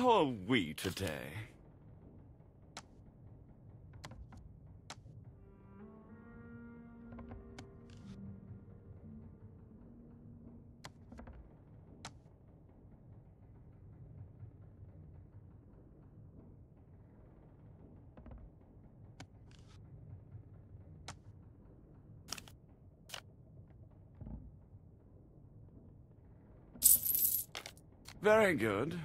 how are we today? Very good.